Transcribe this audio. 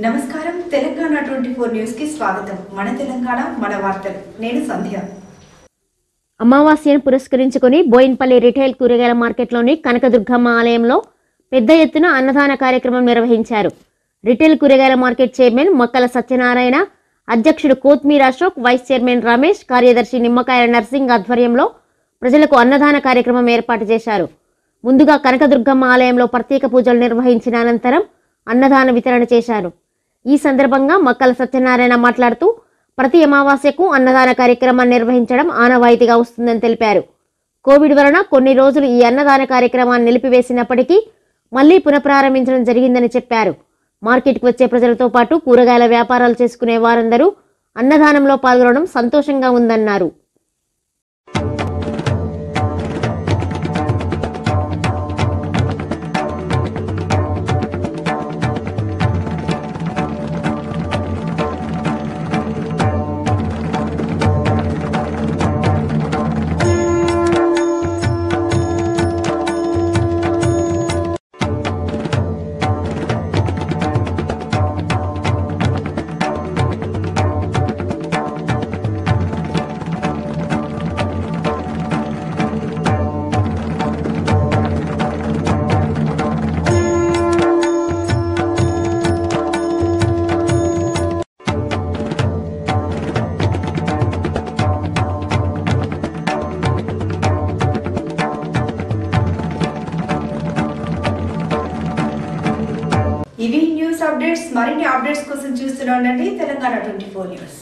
నమస్కారం. Telangana twenty four న్యూస్కి స్వాగతం. మన తెలంగాణ మన వార్తలు. నేను సంధ్య. అమావాస్యను పురస్కరించుకుని బోయిన్పల్లి రిటైల్ కూరగాయల మార్కెట్లోని కనకదుర్గమ్మ ఆలయంలో పెద్ద ఎత్తున అన్నదాన కార్యక్రమం నిర్వహించారు. రిటైల్ కూరగాయల మార్కెట్ చైర్మన్ మొక్కల సత్యనారాయణ అధ్యక్షుడు కోత్మీర్ అశోక్ వైస్ చైర్మన్ రమేష్ కార్యదర్శి నిమ్మకాయల నర్సింగ్ ఆధ్వర్యంలో ప్రజలకు అన్నదాన కార్యక్రమం ఏర్పాటు చేశారు. ముందుగా కనకదుర్గమ్మ ఆలయంలో ప్రత్యేక పూజలు నిర్వహించిన అనంతరం అన్నదాన వితరణ చేశారు. ఈ సందర్భంగా మక్కల సత్యనారాయణ మాట్లాడుతూ ప్రతి అమావాస్యకు అన్నదాన కార్యక్రమాన్ని నిర్వహించడం ఆనవాయితీగా వస్తుందని తెలిపారు. కోవిడ్ వలన కొన్ని రోజులు ఈ అన్నదాన కార్యక్రమాన్ని నిలిపివేసినప్పటికీ మళ్ళీ పునఃప్రారంభించడం జరిగిందని చెప్పారు. మార్కెట్కు వచ్చే ప్రజలతో పాటు కూరగాయల వ్యాపారాలు చేసుకునే వారందరూ అన్నదానంలో పాల్గొనడం సంతోషంగా ఉందన్నారు. ఇవి న్యూస్ అప్డేట్స్ మరిన్ని అప్డేట్స్ కోసం చూస్తూనే తెలంగాణ ట్వంటీ ఫోర్ న్యూస్.